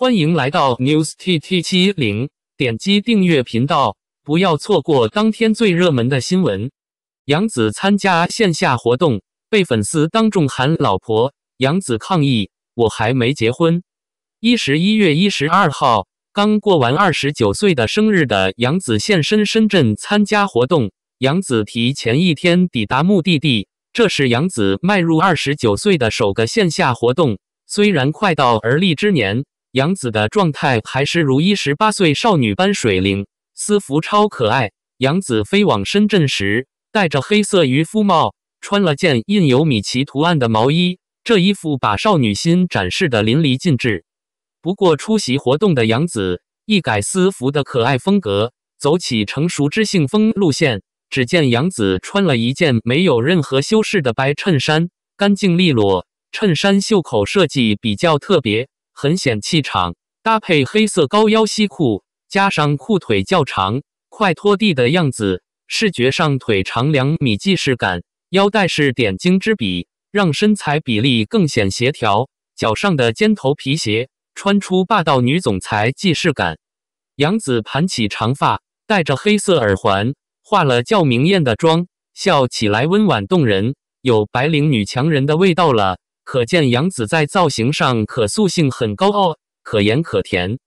欢迎来到 News TT 七零，点击订阅频道，不要错过当天最热门的新闻。杨紫参加线下活动，被粉丝当众喊老婆。杨紫抗议：“我还没结婚。”一十一月一十二号，刚过完二十九岁的生日的杨紫现身深圳参加活动。杨紫提前一天抵达目的地，这是杨紫迈入二十九岁的首个线下活动。虽然快到而立之年。杨紫的状态还是如一十八岁少女般水灵，私服超可爱。杨紫飞往深圳时，戴着黑色渔夫帽，穿了件印有米奇图案的毛衣，这衣服把少女心展示的淋漓尽致。不过，出席活动的杨紫一改私服的可爱风格，走起成熟知性风路线。只见杨紫穿了一件没有任何修饰的白衬衫，干净利落，衬衫袖口设计比较特别。很显气场，搭配黑色高腰西裤，加上裤腿较长、快拖地的样子，视觉上腿长两米既视感，腰带是点睛之笔，让身材比例更显协调。脚上的尖头皮鞋穿出霸道女总裁既视感。杨紫盘起长发，戴着黑色耳环，化了较明艳的妆，笑起来温婉动人，有白领女强人的味道了。可见杨紫在造型上可塑性很高哦，可盐可甜。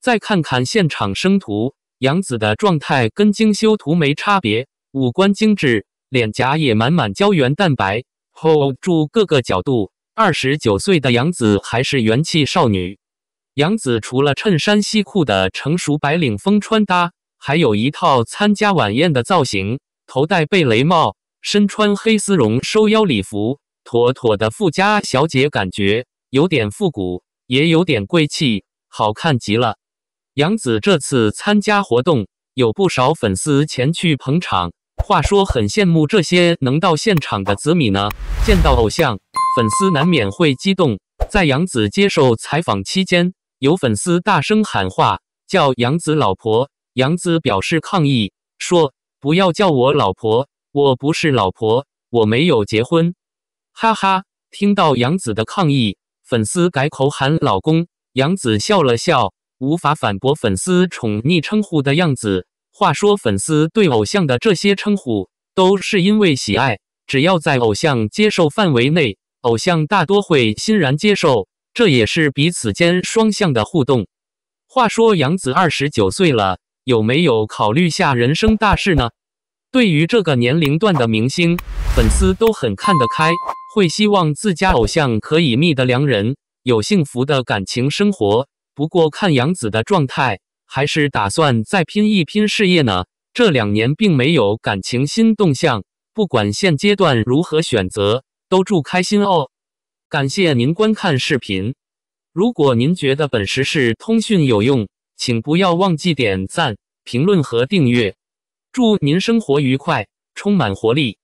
再看看现场生图，杨紫的状态跟精修图没差别，五官精致，脸颊也满满胶原蛋白，hold 住各个角度。二十九岁的杨紫还是元气少女。杨紫除了衬衫西裤的成熟白领风穿搭，还有一套参加晚宴的造型，头戴贝雷帽，身穿黑丝绒收腰礼服。妥妥的富家小姐感觉，有点复古，也有点贵气，好看极了。杨紫这次参加活动，有不少粉丝前去捧场。话说，很羡慕这些能到现场的紫米呢。见到偶像，粉丝难免会激动。在杨紫接受采访期间，有粉丝大声喊话，叫杨紫老婆。杨紫表示抗议，说：“不要叫我老婆，我不是老婆，我没有结婚。”哈哈，听到杨紫的抗议，粉丝改口喊老公。杨紫笑了笑，无法反驳粉丝宠溺称呼的样子。话说，粉丝对偶像的这些称呼，都是因为喜爱。只要在偶像接受范围内，偶像大多会欣然接受，这也是彼此间双向的互动。话说，杨紫二十九岁了，有没有考虑下人生大事呢？对于这个年龄段的明星，粉丝都很看得开。会希望自家偶像可以觅得良人，有幸福的感情生活。不过看杨紫的状态，还是打算再拼一拼事业呢。这两年并没有感情新动向，不管现阶段如何选择，都祝开心哦。感谢您观看视频，如果您觉得本时事通讯有用，请不要忘记点赞、评论和订阅。祝您生活愉快，充满活力。